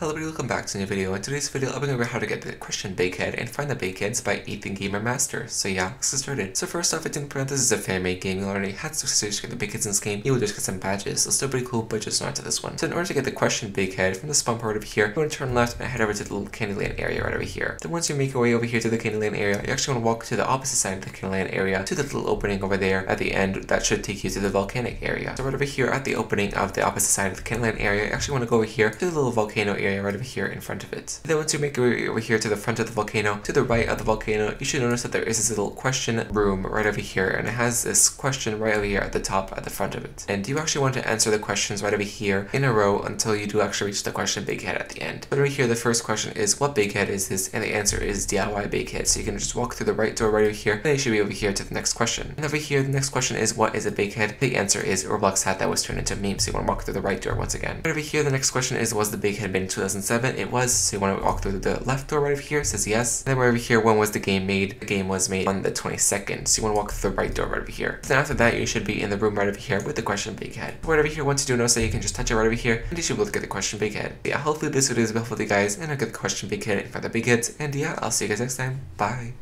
Hello everybody, welcome back to a new video. In today's video, I'll be going over how to get the question Bighead and find the Bigheads by Ethan Gamer Master. So yeah, let's get started. So first off, print this is a fan-made game. You already had success to get the Bigheads in this game. You will just get some badges. So still pretty cool, but just not to this one. So in order to get the question Bighead from the spawn part over here, you want to turn left and head over to the little Candyland area right over here. Then once you make your way over here to the Candyland area, you actually want to walk to the opposite side of the Candyland area to the little opening over there at the end that should take you to the volcanic area. So right over here at the opening of the opposite side of the Candyland area, you actually want to go over here to the little volcano area right over here in front of it. Then once you make your way over here to the front of the volcano, to the right of the volcano, you should notice that there is this little question room right over here, and it has this question right over here at the top at the front of it. And you actually want to answer the questions right over here in a row until you do actually reach the question Bighead at the end. But over here, the first question is what Bighead is this? And the answer is DIY Bighead. So you can just walk through the right door right over here, then you should be over here to the next question. And over here, the next question is what is a Bighead? The answer is Roblox hat that was turned into a meme. So you want to walk through the right door once again. But over here, the next question is was the Bighead made in 2007? It was. So you want to walk through the left door right over here, says yes. And then right over here, when was the game made? The game was made on the 22nd, so you want to walk through the right door right over here. Then after that, you should be in the room right over here with the question big head. Right over here, once you do notice that you can just touch it right over here, and you should be able to get the question Bighead. Yeah, hopefully this video is helpful to you guys, and I'll get the question in front of the Bigheads, and yeah, I'll see you guys next time. Bye!